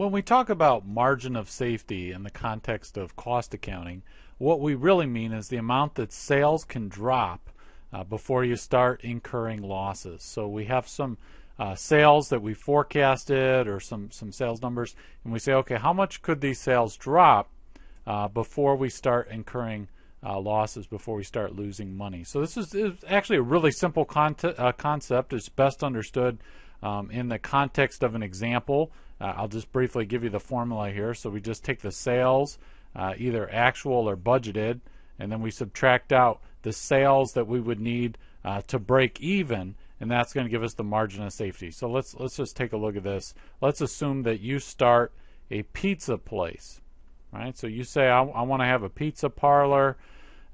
When we talk about margin of safety in the context of cost accounting, what we really mean is the amount that sales can drop uh, before you start incurring losses. So we have some uh, sales that we forecasted or some, some sales numbers, and we say, okay, how much could these sales drop uh, before we start incurring uh, losses, before we start losing money? So this is, is actually a really simple uh, concept. It's best understood um, in the context of an example. Uh, I'll just briefly give you the formula here. So we just take the sales, uh, either actual or budgeted, and then we subtract out the sales that we would need uh, to break even, and that's going to give us the margin of safety. So let's let's just take a look at this. Let's assume that you start a pizza place, right? So you say I, I want to have a pizza parlor,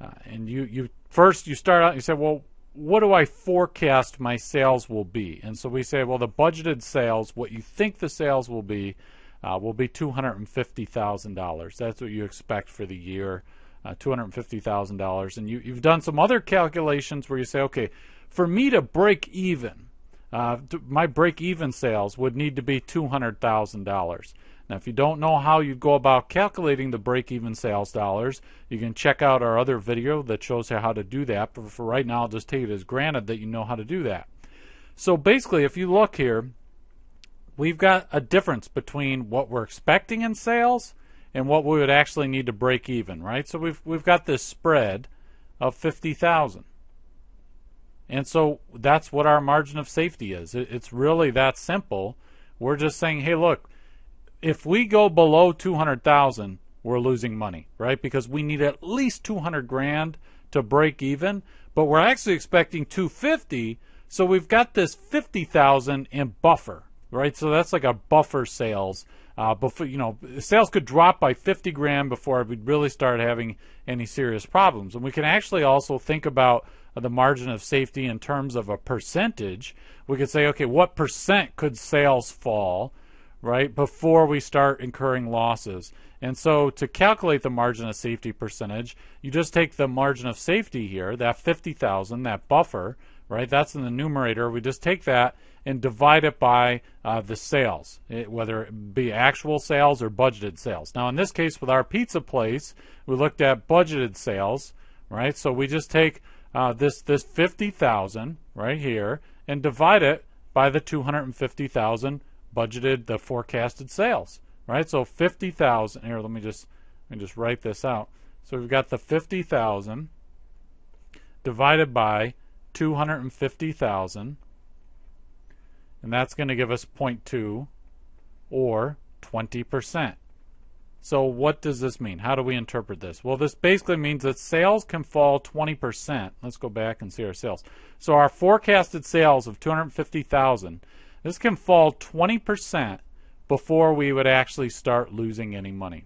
uh, and you you first you start out. You say, well, what do I forecast my sales will be? And so we say, well, the budgeted sales, what you think the sales will be, uh, will be $250,000. That's what you expect for the year, uh, $250,000. And you, you've done some other calculations where you say, okay, for me to break even, uh, my break even sales would need to be $200,000. Now, if you don't know how you go about calculating the break-even sales dollars, you can check out our other video that shows you how to do that. But for right now, I'll just take it as granted that you know how to do that. So basically, if you look here, we've got a difference between what we're expecting in sales and what we would actually need to break even, right? So we've we've got this spread of 50,000. And so that's what our margin of safety is. It's really that simple. We're just saying, hey, look, if we go below 200,000, we're losing money, right? Because we need at least 200 grand to break even, but we're actually expecting 250, so we've got this 50,000 in buffer, right? So that's like a buffer sales. Uh, before you know, sales could drop by 50 grand before we'd really start having any serious problems. And we can actually also think about the margin of safety in terms of a percentage. We could say, okay, what percent could sales fall? Right, before we start incurring losses. And so to calculate the margin of safety percentage, you just take the margin of safety here, that 50,000, that buffer, right, that's in the numerator. We just take that and divide it by uh, the sales, it, whether it be actual sales or budgeted sales. Now, in this case, with our pizza place, we looked at budgeted sales, right? So we just take uh, this this 50,000 right here and divide it by the 250,000 budgeted the forecasted sales, right? So 50,000 here, let me just let me just write this out. So we've got the 50,000 divided by 250,000 and that's going to give us 0.2 or 20%. So what does this mean? How do we interpret this? Well, this basically means that sales can fall 20%. Let's go back and see our sales. So our forecasted sales of 250,000 this can fall 20% before we would actually start losing any money.